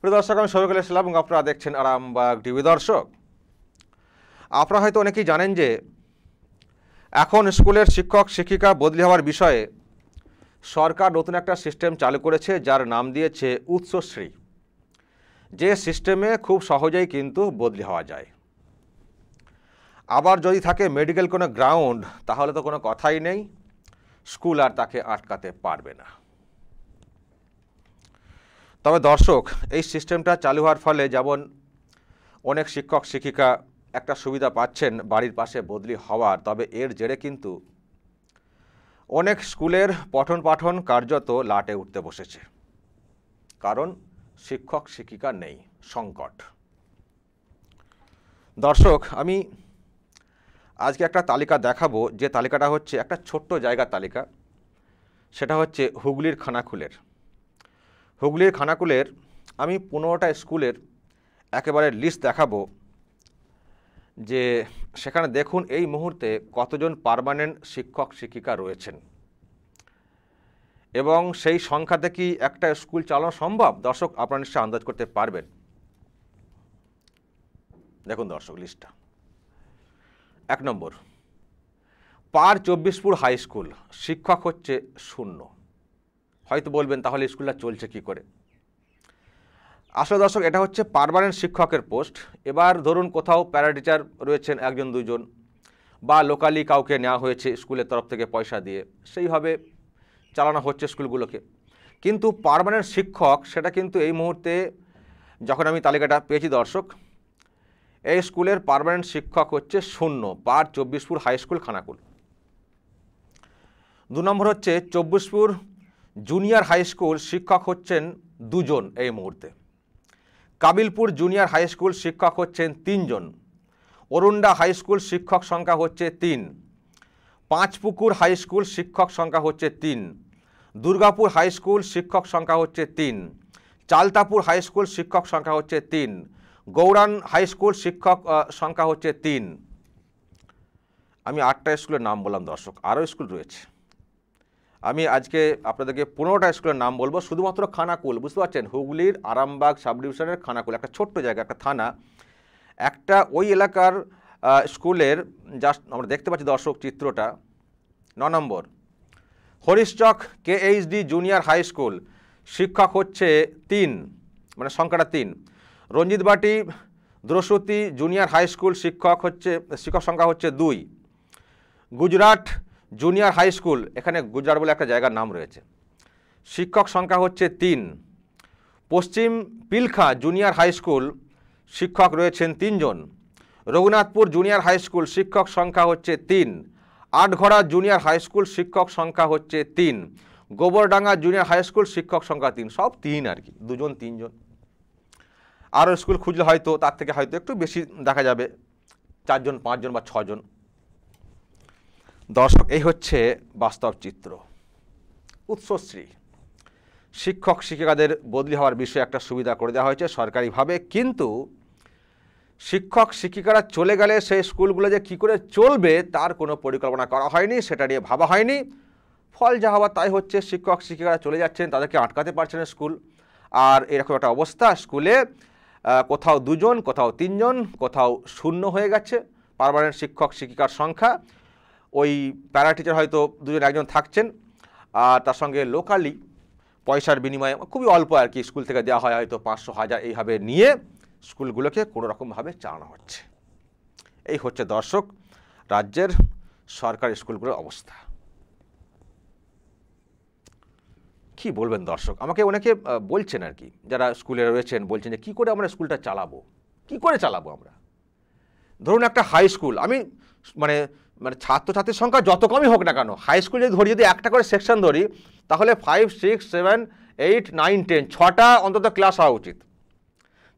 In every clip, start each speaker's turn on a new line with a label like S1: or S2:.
S1: প্রিয় দর্শক, আমি সবাইকে এসেছিলাম এবং আপনারা দেখছেন আরামবাগ টিভি দর্শক। আপনারা হয়তো অনেকেই জানেন যে এখন স্কুলের শিক্ষক, শিক্ষিকা বদলি হওয়ার বিষয়ে সরকার নতুন একটা সিস্টেম চালু করেছে, যার নাম দিয়েছে উৎসশ্রী যে সিস্টেমে খুব সহজেই কিন্তু বদলি হওয়া যায়। আবার যদি থাকে মেডিকেল কোনো গ্রাউন্ড, তাহলে তো কোনো কথাই নেই। স্কুল আর তাকে আটকাতে পারবে না। তবে দর্শক, এই সিস্টেমটা চালু হওয়ার ফলে যেমন অনেক শিক্ষক, শিক্ষিকা একটা সুবিধা পাচ্ছেন বাড়ির পাশে বদলি হওয়ার, তবে এর জেরে কিন্তু অনেক স্কুলের পঠন পাঠন কার্যত লাটে উঠতে বসেছে। কারণ শিক্ষক, শিক্ষিকা নেই, সংকট। দর্শক, আমি আজকে একটা তালিকা দেখাবো, যে তালিকাটা হচ্ছে একটা ছোট্ট জায়গার তালিকা। সেটা হচ্ছে হুগলির খানাকুলের। হুগলির খানাকুলের আমি পনেরোটা স্কুলের একেবারে লিস্ট দেখাবো যে সেখানে দেখুন এই মুহূর্তে কতজন পারমানেন্ট শিক্ষক, শিক্ষিকা রয়েছেন। এবং সেই সংখ্যাতে কি একটা স্কুল চালানো সম্ভব? দর্শক, আপনারা নিশ্চয় আন্দাজ করতে পারবেন। দেখুন দর্শক লিস্টটা এক নম্বর, পার চব্বিশপুর হাই স্কুল শিক্ষক হচ্ছে শূন্য। হয়তো বলবেন, তাহলে স্কুলটা চলছে কি করে? আসলে দর্শক, এটা হচ্ছে পারমানেন্ট শিক্ষকের পোস্ট। এবার ধরুন কোথাও প্যারা টিচার রয়েছেন একজন দুজন বা লোকালি কাউকে নেওয়া হয়েছে স্কুলের তরফ থেকে পয়সা দিয়ে, সেইভাবে চালানো হচ্ছে স্কুলগুলোকে। কিন্তু পারমানেন্ট শিক্ষক, সেটা কিন্তু এই মুহূর্তে যখন আমি তালিকাটা পেয়েছি দর্শক, এই স্কুলের পারমানেন্ট শিক্ষক হচ্ছে শূন্য, পার চব্বিশপুর হাই স্কুল খানাকুল। দু নম্বর হচ্ছে চব্বিশপুর জুনিয়র হাই স্কুল শিক্ষক হচ্ছেন দুজন এই মুহূর্তে। কাবিলপুর জুনিয়র হাই স্কুল শিক্ষক হচ্ছেন তিনজন। অরুণ্ডা হাই স্কুল শিক্ষক সংখ্যা হচ্ছে তিন। পাঁচপুকুর হাই স্কুল শিক্ষক সংখ্যা হচ্ছে তিন। দুর্গাপুর হাই স্কুল শিক্ষক সংখ্যা হচ্ছে তিন। চালতাপুর হাই স্কুল শিক্ষক সংখ্যা হচ্ছে তিন। গৌরান হাই স্কুল শিক্ষক সংখ্যা হচ্ছে তিন। আমি আটটা স্কুলের নাম বললাম দর্শক, আরও স্কুল রয়েছে। আমি আজকে আপনাদেরকে পনেরোটা স্কুলের নাম বলব, শুধুমাত্র খানাকুল, বুঝতে পারছেন? হুগলির আরামবাগ সাব ডিভিশনের খানাকুল, একটা ছোট্ট জায়গা, একটা থানা। একটা ওই এলাকার স্কুলের জাস্ট আমরা দেখতে পাচ্ছি দর্শক চিত্রটা। ন নম্বর। Harishchak HD junior high school, শিক্ষক হচ্ছে তিন মানে সংখ্যাটা তিন। রঞ্জিত বাটি দ্রসতী জুনিয়র হাই স্কুল, শিক্ষক হচ্ছে, শিক্ষক সংখ্যা হচ্ছে দুই। গুজরাট জুনিয়র হাই স্কুল এখানে গুজরাট বলে একটা জায়গার নাম রয়েছে। শিক্ষক সংখ্যা হচ্ছে তিন। পশ্চিম পিলখা জুনিয়র হাই স্কুল শিক্ষক রয়েছেন তিনজন। রঘুনাথপুর জুনিয়র হাই স্কুল শিক্ষক সংখ্যা হচ্ছে তিন। আটঘড়া জুনিয়র হাই স্কুল শিক্ষক সংখ্যা হচ্ছে তিন। গোবরডাঙ্গা জুনিয়র হাই স্কুল শিক্ষক সংখ্যা তিন। সব তিন আর কি, দুজন, তিনজন। আরও স্কুল খুঁজলে হয়তো, তার থেকে হয়তো একটু বেশি দেখা যাবে। চারজন, পাঁচজন বা ছজন। দর্শক, এই হচ্ছে বাস্তব চিত্র। উৎসশ্রী। শিক্ষক, শিক্ষিকাদের বদলি হওয়ার বিষয়ে একটা সুবিধা করে দেওয়া হয়েছে সরকারিভাবে, কিন্তু শিক্ষক, শিক্ষিকারা চলে গেলে সেই স্কুলগুলো যে কী করে চলবে তার কোনো পরিকল্পনা করা হয়নি, সেটা নিয়ে ভাবা হয়নি। ফল যা হওয়ার তাই হচ্ছে, শিক্ষক, শিক্ষিকারা চলে যাচ্ছেন, তাদেরকে আটকাতে পারছেন স্কুল। আর এরকম একটা অবস্থা, স্কুলে কোথাও দুজন, কোথাও তিনজন, কোথাও শূন্য হয়ে গেছে, পারমানেন্ট শিক্ষক, শিক্ষিকার সংখ্যা। ওই প্যারা টিচার হয়তো দুজন একজন থাকছেন, আর তার সঙ্গে লোকালি পয়সার বিনিময়ে খুবই অল্প আর কি স্কুল থেকে দেওয়া হয়, হয়তো পাঁচশো, হাজার এইভাবে নিয়ে স্কুলগুলোকে কোনো রকমভাবে চালানো হচ্ছে। এই হচ্ছে দর্শক, রাজ্যের সরকারি স্কুলগুলোর অবস্থা। কি বলবেন দর্শক? আমাকে অনেকে বলছেন আর কি, যারা স্কুলে রয়েছেন, বলছেন যে কী করে আমরা স্কুলটা চালাবো? কি করে চালাবো আমরা? ধরুন একটা হাই স্কুল আমি মানে মানে ছাত্রছাত্রীর সংখ্যা যত কমই হোক না কেন হাই স্কুল যদি ধরি, যদি একটা করে সেকশন ধরি, তাহলে five six seven eight nine ten ছটা অন্তত ক্লাস হওয়া উচিত।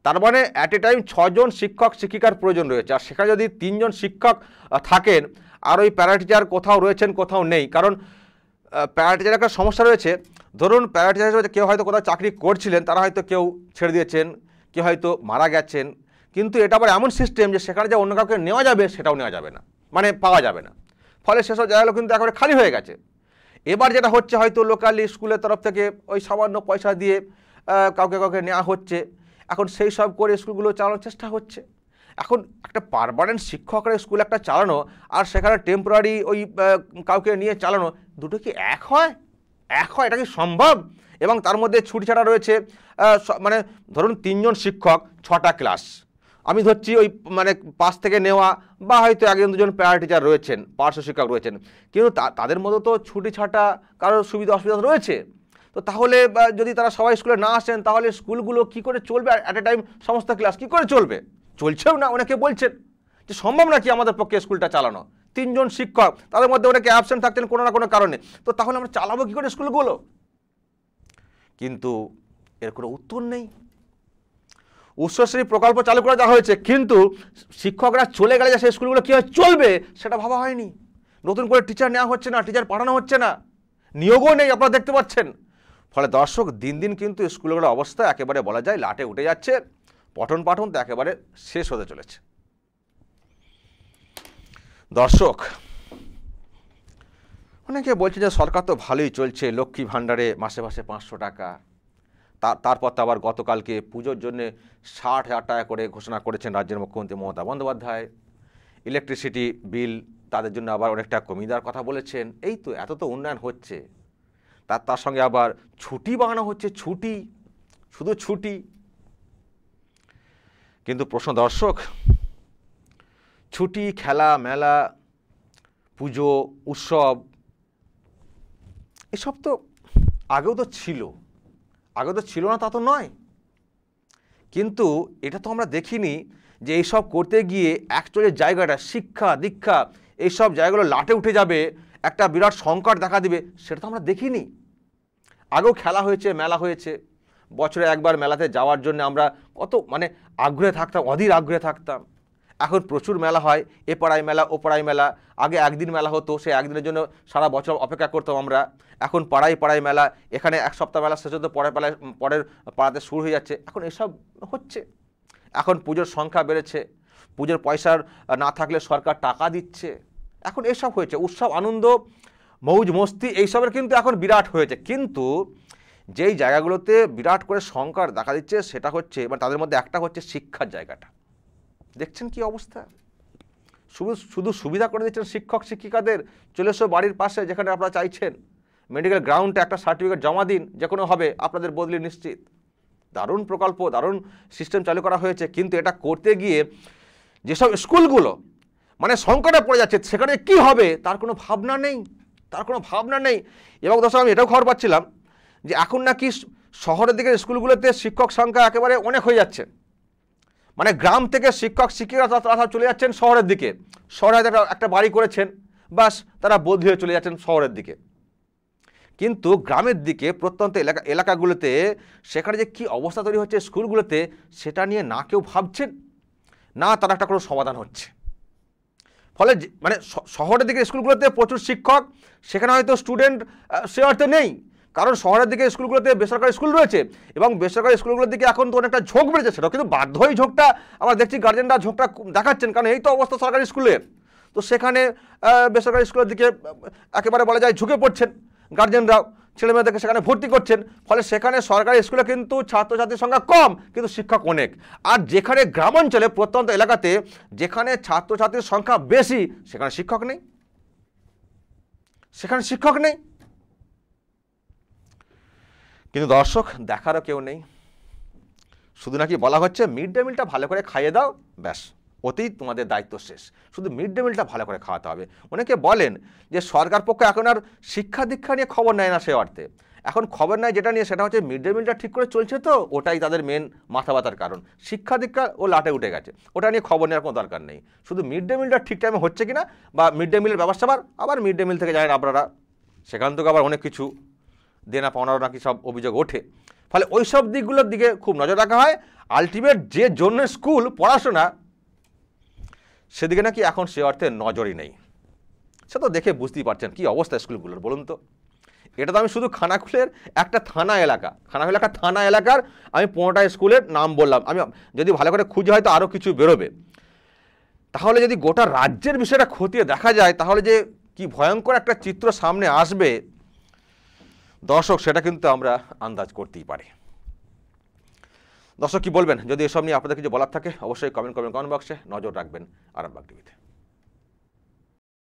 S1: তার মানে অ্যাট এ টাইম ছজন শিক্ষক, শিক্ষিকার প্রয়োজন রয়েছে। আর সেখানে যদি তিনজন শিক্ষক থাকেন, আর ওই প্যারা টিচার কোথাও রয়েছেন, কোথাও নেই, কারণ প্যারা টিচার একটা সমস্যা রয়েছে। ধরুন প্যারা টিচার হিসেবে কেউ হয়তো কোথাও চাকরি করছিলেন, তারা হয়তো কেউ ছেড়ে দিয়েছেন, কেউ হয়তো মারা গেছেন। কিন্তু এটা আবার এমন সিস্টেম যে সেখানে যে অন্য কাউকে নেওয়া যাবে, সেটাও নেওয়া যাবে না। মানে পাওয়া যাবে না। ফলে সেসব জায়গাগুলো কিন্তু একেবারে খালি হয়ে গেছে। এবার যেটা হচ্ছে হয়তো লোকালি স্কুলের তরফ থেকে ওই সামান্য পয়সা দিয়ে কাউকে কাউকে নেওয়া হচ্ছে। এখন সেই সব করে স্কুলগুলো চালানোর চেষ্টা হচ্ছে। এখন একটা পারমানেন্ট শিক্ষকরা স্কুল একটা চালানো আর সেখানে টেম্পোরারি ওই কাউকে নিয়ে চালানো, দুটো কি এক হয়? এক হয়, এটা কি সম্ভব? এবং তার মধ্যে ছুটি ছাড়া রয়েছে মানে ধরুন তিনজন শিক্ষক, ছটা ক্লাস আমি ধরছি ওই মানে পাশ থেকে নেওয়া বা হয়তো একজন দুজন প্যারা টিচার রয়েছেন, পার্শ্ব শিক্ষক রয়েছেন। কিন্তু তাদের মতো তো ছুটি ছাটা কারোর সুবিধা অসুবিধা রয়েছে। তো তাহলে যদি তারা সবাই স্কুলে না আসেন, তাহলে স্কুলগুলো কি করে চলবে? অ্যাট এ টাইম সমস্ত ক্লাস কি করে চলবে? চলছেও না, অনেকে বলছেন যে সম্ভব নাকি আমাদের পক্ষে স্কুলটা চালানো? তিনজন শিক্ষক, তাদের মধ্যে অনেকে অ্যাবসেন্ট থাকতেন কোনো না কোনো কারণে। তো তাহলে আমরা চালাবো কী করে স্কুলগুলো? কিন্তু এর কোনো উত্তর নেই। উচ্চশ্রী প্রকল্প চালু করে দেওয়া হয়েছে, কিন্তু শিক্ষকরা চলে গেলে যে সেই স্কুলগুলো কীভাবে চলবে সেটা ভাবা হয়নি। নতুন করে টিচার নেওয়া হচ্ছে না টিচার পাঠানো হচ্ছে না, নিয়োগও নেই আপনারা দেখতে পাচ্ছেন। ফলে দর্শক, দিন দিন কিন্তু স্কুলগুলোর অবস্থা একেবারে বলা যায় লাটে উঠে যাচ্ছে, পঠন পাঠন তো একেবারে শেষ হতে চলেছে। দর্শক, অনেকে বলছে যে সরকার তো ভালোই চলছে, লক্ষ্মী ভাণ্ডারে মাসে মাসে পাঁচশো টাকা তারপর তো আবার গতকালকে পুজোর জন্যে ষাট হাজার টাকা করে ঘোষণা করেছেন রাজ্যের মুখ্যমন্ত্রী মমতা বন্দ্যোপাধ্যায়। ইলেকট্রিসিটি বিল তাদের জন্য আবার অনেকটা কমিয়ে দেওয়ার কথা বলেছেন। এই তো, এত তো উন্নয়ন হচ্ছে। তার তার সঙ্গে আবার ছুটি বানানো হচ্ছে, ছুটি, শুধু ছুটি। কিন্তু প্রশ্ন, দর্শক, ছুটি, খেলা, মেলা, পুজো, উৎসব, এসব তো আগেও তো ছিল। আগে তো ছিল না, তা তো নয়। কিন্তু এটা তো আমরা দেখিনি যে এইসব করতে গিয়ে অ্যাকচুয়ালি জায়গাটা, শিক্ষা, দীক্ষা, এইসব জায়গাগুলো লাটে উঠে যাবে, একটা বিরাট সংকট দেখা দিবে, সেটা তো আমরা দেখিনি। আগেও খেলা হয়েছে, মেলা হয়েছে। বছরে একবার মেলাতে যাওয়ার জন্য আমরা কত মানে আগ্রহে থাকতাম, অধীর আগ্রহে থাকতাম। এখন প্রচুর মেলা হয়, এ পাড়ায় মেলা, ও পাড়ায় মেলা। আগে একদিন মেলা হতো, সে একদিনের জন্য সারা বছর অপেক্ষা করতাম আমরা। এখন পাড়ায় পাড়ায় মেলা, এখানে এক সপ্তাহ মেলা শেষ হতো পরের পাড়ায় পরের পাড়াতে শুরু হয়ে যাচ্ছে। এখন এসব হচ্ছে। এখন পুজোর সংখ্যা বেড়েছে। পুজোর পয়সার না থাকলে সরকার টাকা দিচ্ছে। এখন এসব হয়েছে। উৎসব, আনন্দ, মৌজ, মস্তি, এইসবের কিন্তু এখন বিরাট হয়েছে। কিন্তু যেই জায়গাগুলোতে বিরাট করে সংকট দেখা দিচ্ছে, সেটা হচ্ছে মানে তাদের মধ্যে একটা হচ্ছে শিক্ষার জায়গাটা। দেখছেন কি অবস্থা? শুধু শুধু সুবিধা করে দিচ্ছেন শিক্ষক, শিক্ষিকাদের। চলে এসো বাড়ির পাশে যেখানে আপনারা চাইছেন। মেডিকেল গ্রাউন্ডে একটা সার্টিফিকেট জমা দিন, যে কোনো হবে, আপনাদের বদলি নিশ্চিত। দারুণ প্রকল্প, দারুণ সিস্টেম চালু করা হয়েছে, কিন্তু এটা করতে গিয়ে যেসব স্কুলগুলো মানে সংকটে পড়ে যাচ্ছে, সেখানে কি হবে, তার কোনো ভাবনা নেই। তার কোনো ভাবনা নেই। এবং দর্শক, আমি এটাও খবর পাচ্ছিলাম যে এখন নাকি শহরের দিকে স্কুলগুলোতে শিক্ষক সংখ্যা একেবারে অনেক হয়ে যাচ্ছে। মানে গ্রাম থেকে শিক্ষক, শিক্ষিকা তারা চলে যাচ্ছেন শহরের দিকে। শহরে একটা- একটা বাড়ি করেছেন বাস তারা বদলি হয়ে চলে যাচ্ছেন শহরের দিকে। কিন্তু গ্রামের দিকে প্রত্যন্ত এলাকা, এলাকাগুলোতে সেখানে যে কী অবস্থা তৈরি হচ্ছে স্কুলগুলোতে, সেটা নিয়ে না কেউ ভাবছেন? না, তার একটা কোনো সমাধান হচ্ছে। ফলে মানে শহরের দিকে স্কুলগুলোতে প্রচুর শিক্ষক, সেখানে হয়তো স্টুডেন্ট সে অর্থে নেই। কারণ শহরের দিকে স্কুলগুলোতে বেসরকারি স্কুল রয়েছে এবং বেসরকারি স্কুলগুলোর দিকে এখন তো অনেকটা ঝোঁক বেড়েছে সেটা কিন্তু বাধ্য হয়ে ঝোঁকটা, আমরা দেখছি গার্জেনরা ঝোঁকটা দেখাচ্ছেন, কারণ এই তো অবস্থা সরকারি স্কুলের তো সেখানে বেসরকারি স্কুলের দিকে একেবারে বলা যায় ঝুঁকে পড়ছেন গার্জেনরাও ছেলেমেয়েদেরকে সেখানে ভর্তি করছেন, ফলে সেখানে সরকারি স্কুলে কিন্তু ছাত্রছাত্রীর সংখ্যা কম, কিন্তু শিক্ষক অনেক। আর যেখানে গ্রামাঞ্চলে, প্রত্যন্ত এলাকাতে যেখানে ছাত্রছাত্রীর সংখ্যা বেশি, সেখানে শিক্ষক নেই। সেখানে শিক্ষক নেই। কিন্তু দর্শক, দেখারও কেউ নেই। শুধু নাকি বলা হচ্ছে মিড ডে মিলটা ভালো করে খাইয়ে দাও, ব্যাস অতি তোমাদের দায়িত্ব শেষ। শুধু মিড ডে মিলটা ভালো করে খাওয়াতে হবে। অনেকে বলেন যে সরকার পক্ষ এখন আর শিক্ষা দীক্ষা নিয়ে খবর নেয় না সে অর্থে। এখন খবর নেয় যেটা নিয়ে, সেটা হচ্ছে মিড ডে মিলটা ঠিক করে চলছে তো, ওটাই তাদের মেন মাথা ব্যথার কারণ। শিক্ষা দীক্ষা ও লাটে উঠে গেছে। ওটা নিয়ে খবর নেওয়ার কোনো দরকার নেই। শুধু মিড ডে মিলটা ঠিক টাইমে হচ্ছে কিনা বা মিড ডে মিলের ব্যবস্থা আবার আবার মিড ডে মিল থেকে জানেন আপনারা। সেখান থেকে আবার অনেক কিছু দেনা পাওনারও নাকি সব অভিযোগ ওঠে। ফলে ওই সব দিকগুলোর দিকে খুব নজর রাখা হয়। আলটিমেট যে জন্য স্কুল পড়াশোনা, সেদিকে নাকি এখন সে অর্থে নজরই নেই। সে তো দেখে বুঝতেই পারছেন কি অবস্থা স্কুলগুলোর, বলুন তো। এটা তো আমি শুধু খানাকুলের একটা থানা এলাকা খানাকুল এলাকা থানা এলাকার আমি পনেরোটা স্কুলের নাম বললাম। আমি যদি ভালো করে খুঁজে হয়তো আরও কিছু বেরোবে। তাহলে যদি গোটা রাজ্যের বিষয়টা খতিয়ে দেখা যায়, তাহলে যে কি ভয়ঙ্কর একটা চিত্র সামনে আসবে দর্শক, সেটা কিন্তু আমরা আন্দাজ করতেই পারি। দর্শক কি বলবেন? যদি এসব নিয়ে আপনাদের কিছু বলার থাকে, অবশ্যই কমেন্ট করবেন কমেন্ট বক্সে নজর রাখবেন আরামবাগ টিভিতে